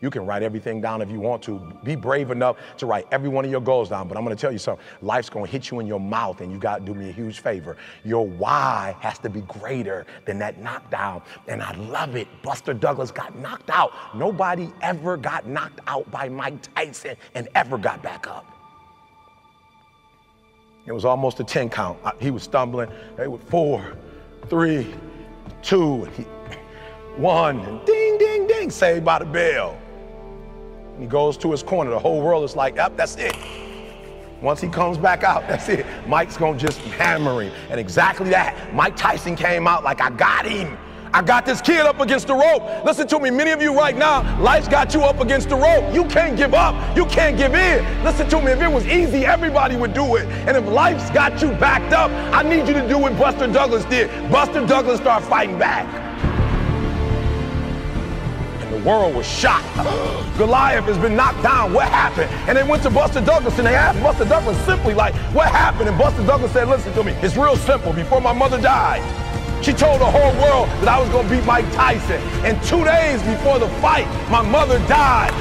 You can write everything down if you want to. Be brave enough to write every one of your goals down. But I'm going to tell you something. Life's going to hit you in your mouth, and you got to do me a huge favor. Your why has to be greater than that knockdown. And I love it. Buster Douglas got knocked out. Nobody ever got knocked out by Mike Tyson and ever got back up. It was almost a 10 count. He was stumbling. They were four, three, two, one, and ding, ding, ding, saved by the bell. He goes to his corner. The whole world is like, yep, that's it. Once he comes back out, that's it. Mike's gonna just hammer him. And exactly that. Mike Tyson came out like, I got him. I got this kid up against the rope. Listen to me, many of you right now, life's got you up against the rope. You can't give up. You can't give in. Listen to me, if it was easy, everybody would do it. And if life's got you backed up, I need you to do what Buster Douglas did. Buster Douglas started fighting back. The world was shocked. Goliath has been knocked down. What happened? And they went to Buster Douglas and they asked Buster Douglas simply like, what happened? And Buster Douglas said, listen to me, it's real simple. Before my mother died, she told the whole world that I was going to beat Mike Tyson. And two days before the fight, my mother died.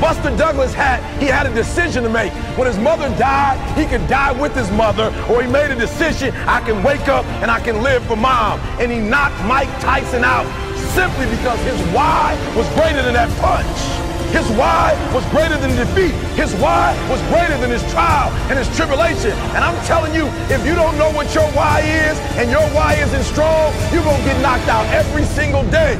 Buster Douglas had, he had a decision to make. When his mother died, he could die with his mother, or he made a decision, I can wake up and I can live for mom. And he knocked Mike Tyson out simply because his why was greater than that punch. His why was greater than defeat. His why was greater than his trial and his tribulation. And I'm telling you, if you don't know what your why is and your why isn't strong, you're going to get knocked out every single day.